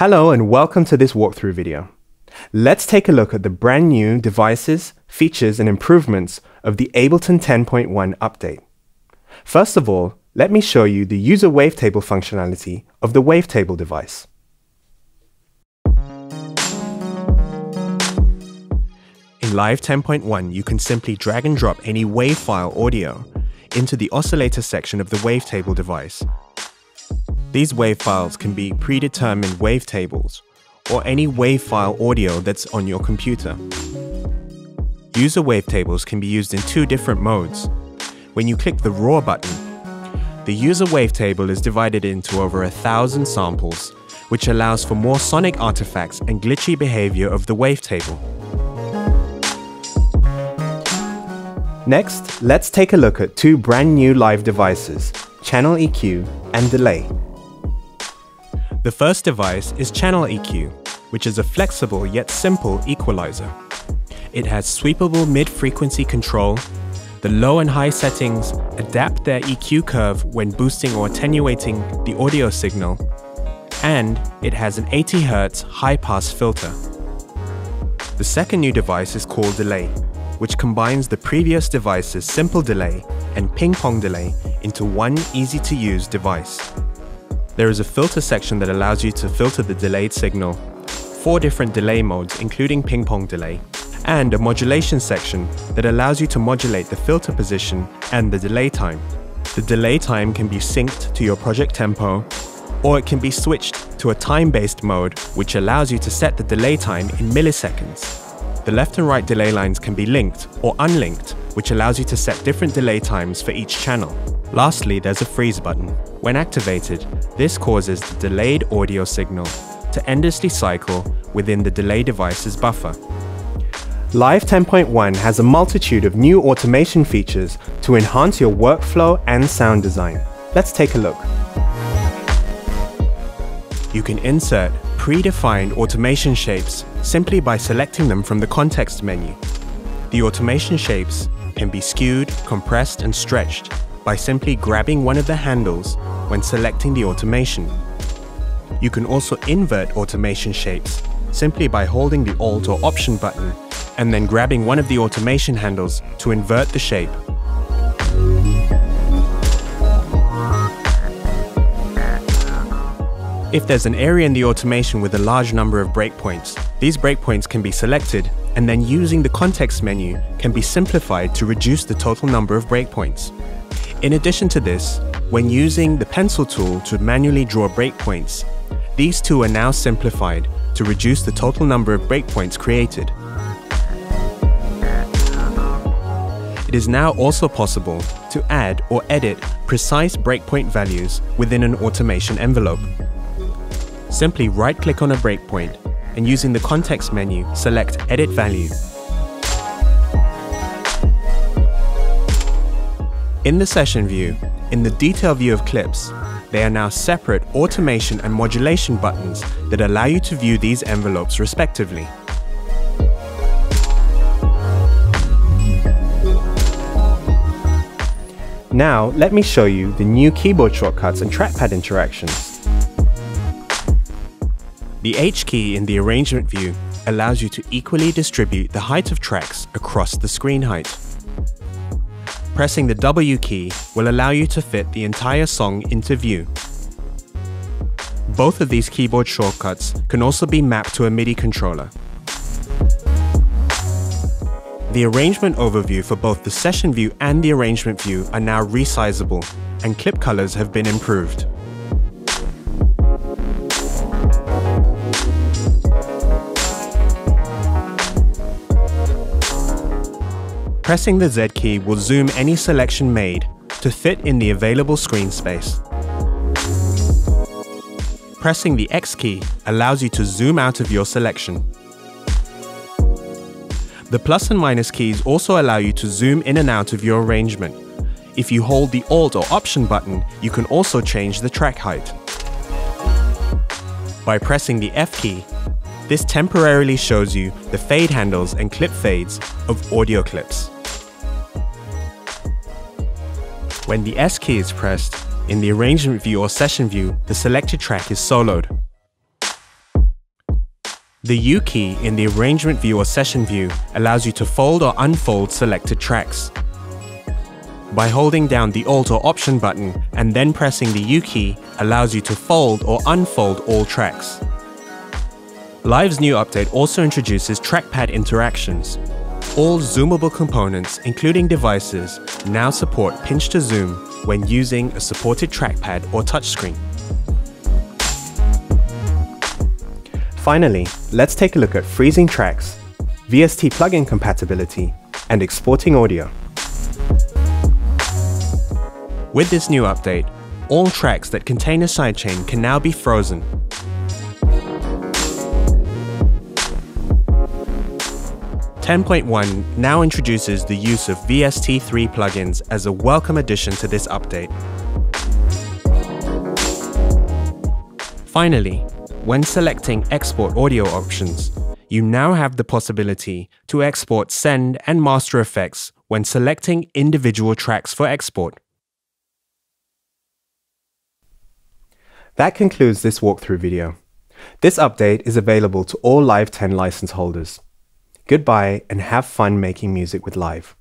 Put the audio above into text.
Hello and welcome to this walkthrough video. Let's take a look at the brand new devices, features and improvements of the Ableton 10.1 update. First of all, let me show you the user wavetable functionality of the wavetable device. In Live 10.1, you can simply drag and drop any WAV file audio into the oscillator section of the wavetable device. These WAV files can be predetermined wavetables or any WAV file audio that's on your computer. User wavetables can be used in two different modes. When you click the RAW button, the user wavetable is divided into over a thousand samples, which allows for more sonic artifacts and glitchy behavior of the wavetable. Next, let's take a look at two brand new live devices, Channel EQ and Delay. The first device is Channel EQ, which is a flexible yet simple equalizer. It has sweepable mid-frequency control. The low and high settings adapt their EQ curve when boosting or attenuating the audio signal, and it has an 80 Hz high-pass filter. The second new device is called Delay, which combines the previous device's simple delay and ping pong delay into one easy to use device. There is a filter section that allows you to filter the delayed signal, four different delay modes including ping pong delay, and a modulation section that allows you to modulate the filter position and the delay time. The delay time can be synced to your project tempo, or it can be switched to a time-based mode which allows you to set the delay time in milliseconds. The left and right delay lines can be linked or unlinked, which allows you to set different delay times for each channel. Lastly, there's a freeze button. When activated, this causes the delayed audio signal to endlessly cycle within the delay device's buffer. Live 10.1 has a multitude of new automation features to enhance your workflow and sound design. Let's take a look. You can insert predefined automation shapes simply by selecting them from the context menu. The automation shapes can be skewed, compressed and stretched by simply grabbing one of the handles when selecting the automation. You can also invert automation shapes simply by holding the Alt or Option button and then grabbing one of the automation handles to invert the shape. If there's an area in the automation with a large number of breakpoints, these breakpoints can be selected and then using the context menu can be simplified to reduce the total number of breakpoints. In addition to this, when using the pencil tool to manually draw breakpoints, these two are now simplified to reduce the total number of breakpoints created. It is now also possible to add or edit precise breakpoint values within an automation envelope. Simply right-click on a breakpoint and using the context menu, select Edit Value. In the session view, in the detail view of clips, they are now separate automation and modulation buttons that allow you to view these envelopes respectively. Now, let me show you the new keyboard shortcuts and trackpad interactions. The H key in the arrangement view allows you to equally distribute the height of tracks across the screen height. Pressing the W key will allow you to fit the entire song into view. Both of these keyboard shortcuts can also be mapped to a MIDI controller. The arrangement overview for both the session view and the arrangement view are now resizable, and clip colors have been improved. Pressing the Z key will zoom any selection made to fit in the available screen space. Pressing the X key allows you to zoom out of your selection. The plus and minus keys also allow you to zoom in and out of your arrangement. If you hold the Alt or Option button, you can also change the track height. By pressing the F key, this temporarily shows you the fade handles and clip fades of audio clips. When the S key is pressed, in the arrangement view or session view, the selected track is soloed. The U key in the arrangement view or session view allows you to fold or unfold selected tracks. By holding down the Alt or Option button and then pressing the U key allows you to fold or unfold all tracks. Live's new update also introduces trackpad interactions. All zoomable components, including devices, now support pinch to zoom when using a supported trackpad or touchscreen. Finally, let's take a look at freezing tracks, VST plugin compatibility, and exporting audio. With this new update, all tracks that contain a sidechain can now be frozen. Ten point one now introduces the use of VST3 plugins as a welcome addition to this update. Finally, when selecting export audio options, you now have the possibility to export send and master effects when selecting individual tracks for export. That concludes this walkthrough video. This update is available to all Live 10 license holders. Goodbye and have fun making music with Live.